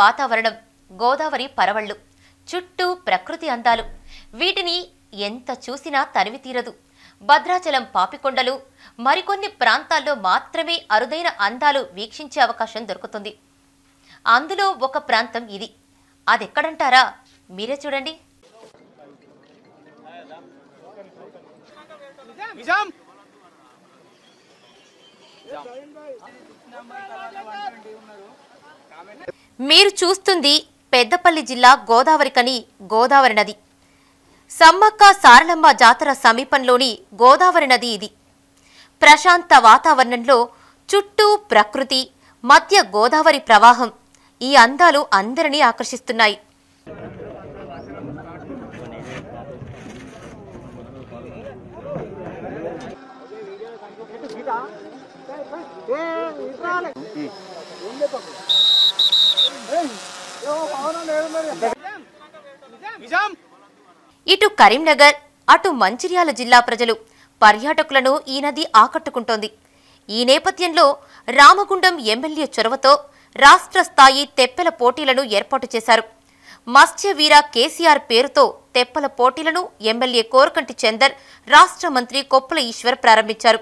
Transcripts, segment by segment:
వాతావరణం గోదావరి పరవళ్ళు చుట్టూ ప్రకృతి అందాలు. వీటిని ఎంత చూసినా తనివి తీరదు. భద్రాచలం పాపికొండలు మరికొన్ని ప్రాంతాల్లో మాత్రమే అరుదైన అందాలు వీక్షించే అవకాశం దొరుకుతుంది. అందులో ఒక ప్రాంతం ఇది. అదెక్కడంటారా? మీరే చూడండి. నిజాం! మీరు చూస్తుంది పెద్దపల్లి జిల్లా గోదావరికని గోదావరి నది. సమ్మక్క సారలమ్మ జాతర సమీపంలోని గోదావరి నది ఇది. ప్రశాంత వాతావరణంలో చుట్టూ ప్రకృతి మధ్య గోదావరి ప్రవాహం ఈ అందాలు అందరినీ ఆకర్షిస్తున్నాయి. ఇటు కరీంనగర్ అటు మంచిర్యాల జిల్లా ప్రజలు పర్యాటకులను ఈ నది ఆకట్టుకుంటోంది. ఈ నేపథ్యంలో రామగుండం ఎమ్మెల్యే చొరవతో రాష్ట్ర స్థాయి తెప్పెల పోటీలను ఏర్పాటు చేశారు. మత్స్యవీర కేసీఆర్ పేరుతో తెప్పల పోటీలను ఎమ్మెల్యే కోరకంటి చందర్ రాష్ట్ర మంత్రి కొప్పల ఈశ్వర్ ప్రారంభించారు.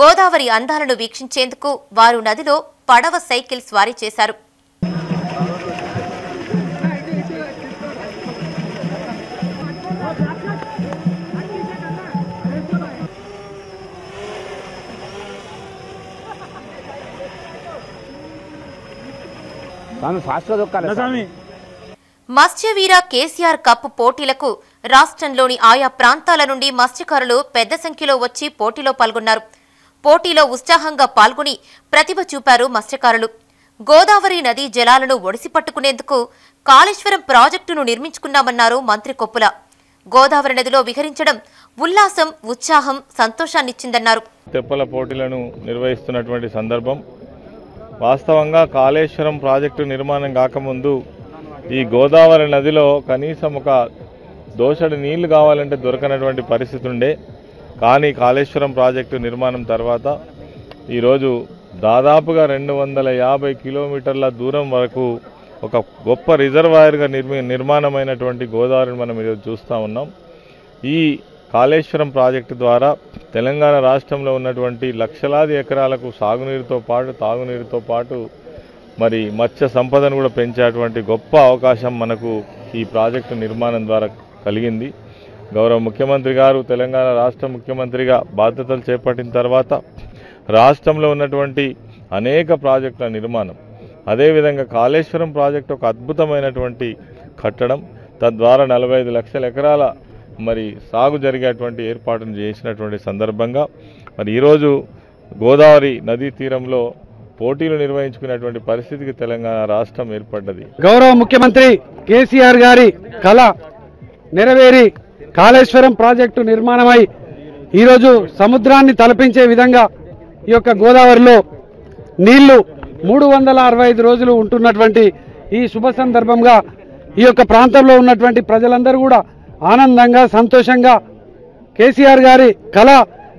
గోదావరి అందాలను వీక్షించేందుకు వారు నదిలో పడవ సైకిల్ స్వారీ చేశారు. మత్స్యవీర కేసీఆర్ కప్ పోటీలకు రాష్ట్రంలోని ఆయా ప్రాంతాల నుండి మత్స్యకారులు పెద్ద సంఖ్యలో వచ్చి పోటీలో పాల్గొన్నారు. పోటీలో ఉత్సాహంగా పాల్గొని ప్రతిభ చూపారు మత్స్యకారులు. గోదావరి నదీ జలాలను ఒడిసి పట్టుకునేందుకు కాళేశ్వరం ప్రాజెక్టును నిర్మించుకున్నామన్నారు మంత్రి కొప్పుల. గోదావరి నదిలో విహరించడం ఉల్లాసం ఉత్సాహం సంతోషాన్నిచ్చిందన్నారు. తెప్పల పోటీలను నిర్వహిస్తున్నటువంటి సందర్భం వాస్తవంగా కాళేశ్వరం ప్రాజెక్టు నిర్మాణం కాకముందు ఈ గోదావరి నదిలో కనీసం ఒక దోషడి నీళ్ళు కావాలంటే దొరకనటువంటి పరిస్థితి ఉండే. కానీ కాళేశ్వరం ప్రాజెక్టు నిర్మాణం తర్వాత ఈరోజు దాదాపుగా రెండు వందల యాభై కిలోమీటర్ల దూరం వరకు ఒక గొప్ప రిజర్వాయర్గా నిర్మి నిర్మాణమైనటువంటి గోదావరిని మనం ఈరోజు చూస్తూ ఉన్నాం. ఈ కాళేశ్వరం ప్రాజెక్టు ద్వారా తెలంగాణ రాష్ట్రంలో ఉన్నటువంటి లక్షలాది ఎకరాలకు సాగునీరుతో పాటు తాగునీరుతో పాటు మరి మత్స్య సంపదను కూడా పెంచేటువంటి గొప్ప అవకాశం మనకు ఈ ప్రాజెక్టు నిర్మాణం ద్వారా కలిగింది. గౌరవ ముఖ్యమంత్రి గారు తెలంగాణ రాష్ట్ర ముఖ్యమంత్రిగా బాధ్యతలు చేపట్టిన తర్వాత రాష్ట్రంలో ఉన్నటువంటి అనేక ప్రాజెక్టుల నిర్మాణం అదేవిధంగా కాళేశ్వరం ప్రాజెక్టు ఒక అద్భుతమైనటువంటి కట్టడం తద్వారా నలభై ఐదు లక్షల ఎకరాల మరి సాగు జరిగేటువంటి ఏర్పాటును చేసినటువంటి సందర్భంగా మరి ఈరోజు గోదావరి నదీ తీరంలో పోటీలు నిర్వహించుకునేటువంటి పరిస్థితికి తెలంగాణ రాష్ట్రం ఏర్పడ్డది. గౌరవ ముఖ్యమంత్రి కేసీఆర్ గారి కళ నెరవేరి కాళేశ్వరం ప్రాజెక్టు నిర్మాణమై ఈరోజు సముద్రాన్ని తలపించే విధంగా ఈ యొక్క గోదావరిలో నీళ్ళు మూడు వందల అరవై ఐదు రోజులు ఉంటున్నటువంటి ఈ శుభ సందర్భంగా ఈ యొక్క ప్రాంతంలో ఉన్నటువంటి ప్రజలందరూ కూడా ఆనందంగా సంతోషంగా కేసీఆర్ గారి కళ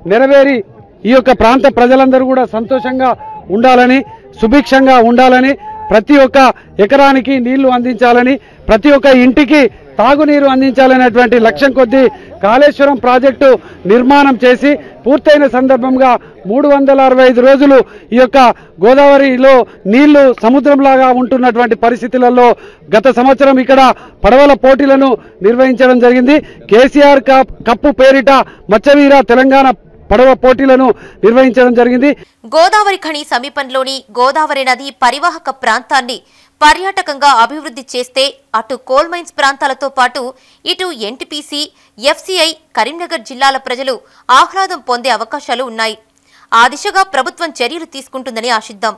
నెరవేరి ఈ యొక్క ప్రాంత ప్రజలందరూ కూడా సంతోషంగా ఉండాలని సుభిక్షంగా ఉండాలని ప్రతి ఒక్క ఎకరానికి నీళ్ళు అందించాలని ప్రతి ఒక్క ఇంటికి తాగునీరు అందించాలనేటువంటి లక్ష్యం కొద్దీ కాళేశ్వరం ప్రాజెక్టు నిర్మాణం చేసి పూర్తయిన సందర్భంగా మూడు వందల అరవై ఐదు రోజులు ఈ యొక్క గోదావరిలో నీళ్ళు సముద్రంలాగా ఉంటున్నటువంటి పరిస్థితులలో గత సంవత్సరం ఇక్కడ పడవల పోటీలను నిర్వహించడం జరిగింది. కేసీఆర్ కప్ కప్పు పేరిట మత్స్యవీర తెలంగాణ పడవ పోటీలను నిర్వహించడం జరిగింది. గోదావరి ఖని సమీపంలోని గోదావరి నది పరివాహక ప్రాంతాన్ని పర్యాటకంగా అభివృద్ధి చేస్తే అటు కోల్ మైన్స్ ప్రాంతాలతో పాటు ఇటు ఎన్టీపీసీ ఎఫ్సీఐ కరీంనగర్ జిల్లాల ప్రజలు ఆహ్లాదం పొందే అవకాశాలు ఉన్నాయి. ఆ దిశగా ప్రభుత్వం చర్యలు తీసుకుంటుందని ఆశిద్దాం.